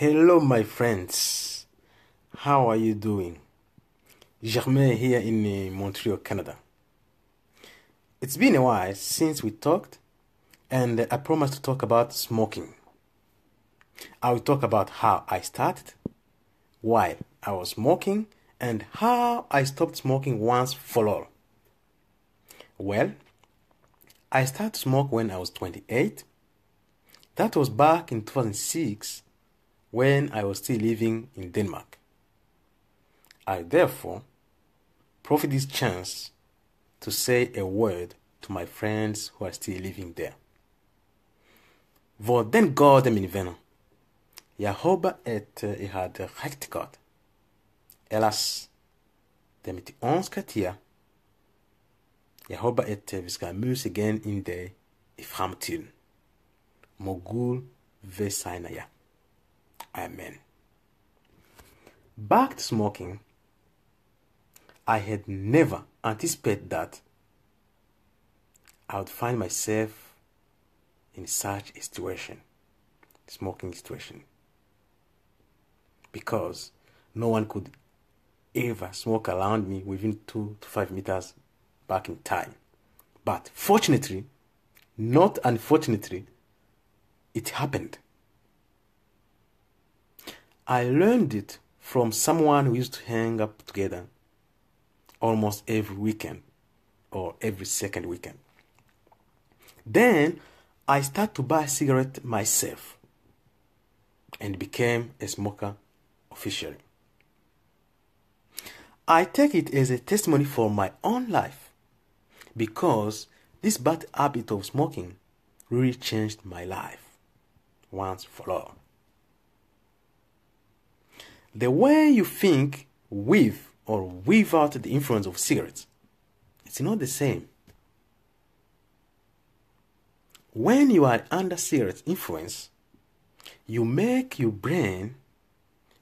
Hello, my friends. How are you doing? Germain here in uh, Montreal, Canada. It's been a while since we talked, and I promised to talk about smoking. I will talk about how I started, why I was smoking, and how I stopped smoking once for all. Well, I started to smoke when I was 28. That was back in 2006 when I was still living in Denmark. I therefore profit this chance to say a word to my friends who are still living there. Voor den God min vänner. Jag hoppas att jag hade rätt gott. Ellers, det är mitt önska er. Jag hoppas vi ska mötas igen en dag i framtiden. Må Gud välsigna er. Amen. Back to smoking. I had never anticipated that I would find myself in such a situation, smoking situation, because no one could ever smoke around me within two to five meters back in time. But fortunately, not unfortunately, it happened. I learned it from someone who used to hang up together almost every weekend or every second weekend. Then I started to buy cigarette myself and became a smoker officially. I take it as a testimony for my own life because this bad habit of smoking really changed my life once for all. The way you think with or without the influence of cigarettes, it's not the same. When you are under cigarette influence, you make your brain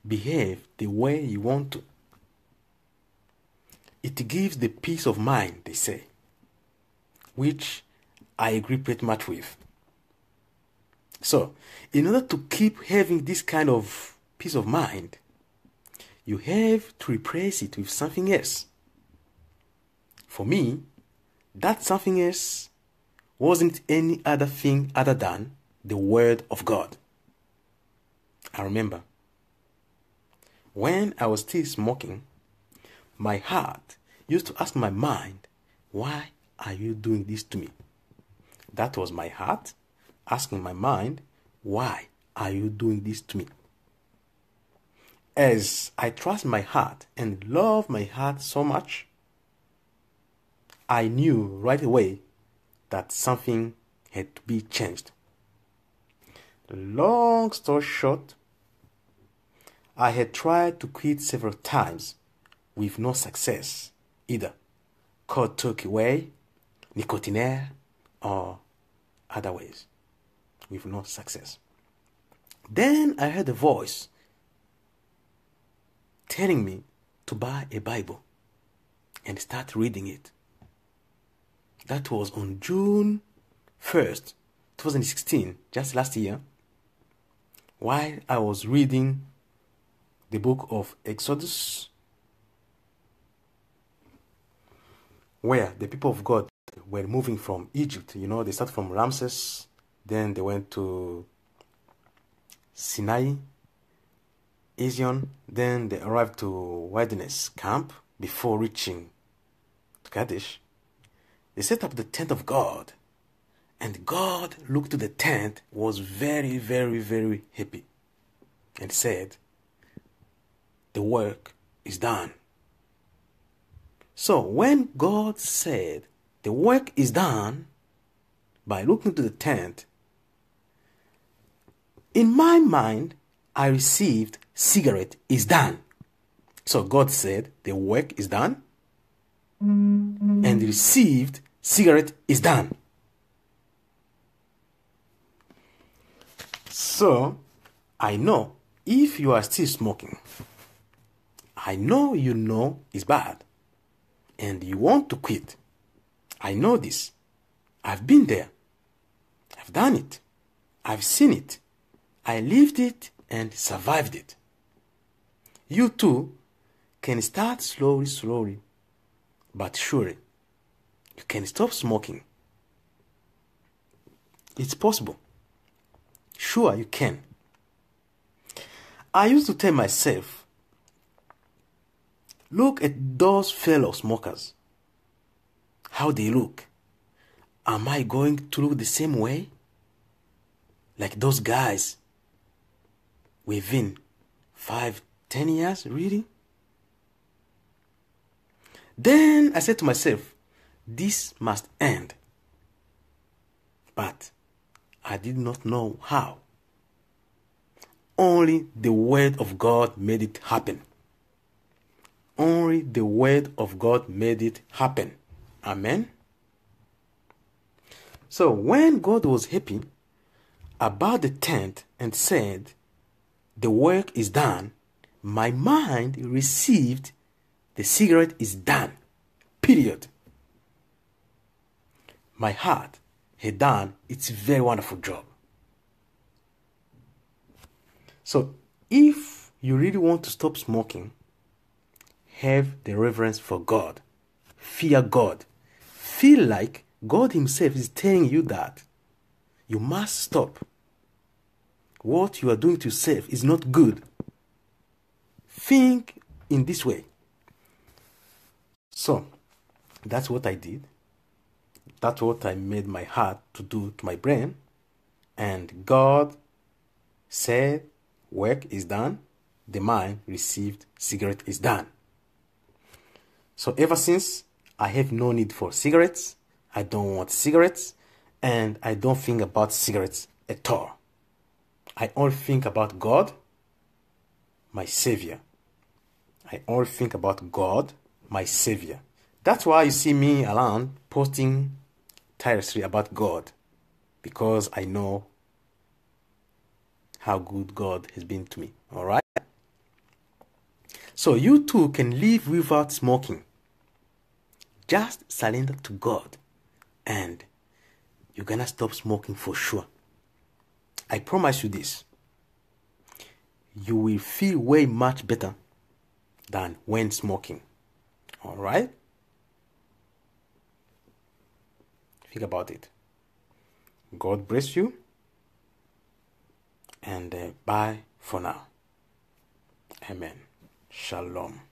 behave the way you want to. It gives the peace of mind, they say, which I agree pretty much with. So, in order to keep having this kind of peace of mind, you have to replace it with something else. For me, that something else wasn't any other thing other than the Word of God. I remember when I was still smoking, my heart used to ask my mind, Why are you doing this to me? That was my heart asking my mind, Why are you doing this to me? As I trust my heart and love my heart so much, I knew right away that something had to be changed. Long story short, I had tried to quit several times with no success, either cold turkey way, nicotinaire, or other ways, with no success. Then I heard a voice telling me to buy a Bible and start reading it. That was on June 1st, 2016, just last year, while I was reading the book of Exodus, where the people of God were moving from Egypt. You know, they started from Ramses, then they went to Sinai, Ezion, then they arrived to Wilderness Camp before reaching to Kadesh. They set up the tent of God, and God looked to the tent, was very, very, very happy, and said, The work is done. So when God said, The work is done, by looking to the tent, in my mind, I received cigarette is done. So God said, The work is done, and received cigarette is done. So I know if you are still smoking, I know you know it's bad and you want to quit. I know this. I've been there. I've done it. I've seen it. I lived it and survived it. You too can start slowly, slowly, but surely you can stop smoking. It's possible. Sure, you can. I used to tell myself, look at those fellow smokers. How they look. Am I going to look the same way? Like those guys within five, ten years, really? Then I said to myself, this must end. But I did not know how. Only the Word of God made it happen. Only the Word of God made it happen. Amen. So when God was happy about the tent and said, The work is done, my mind received the cigarette is done. Period. My heart had done its very wonderful job. So, if you really want to stop smoking, have the reverence for God, fear God, feel like God Himself is telling you that you must stop. What you are doing to yourself is not good. Think in this way. So, that's what I did. That's what I made my heart to do to my brain. And God said, Work is done. The mind received, cigarette is done. So ever since, I have no need for cigarettes. I don't want cigarettes. And I don't think about cigarettes at all. I only think about God, my Savior. I only think about God, my Savior. That's why you see me around posting tirelessly about God because I know how good God has been to me. All right? So you too can live without smoking. Just surrender to God and you're gonna stop smoking for sure. I promise you this. You will feel way much better than when smoking. All right? Think about it. God bless you. And uh, bye for now. Amen. Shalom.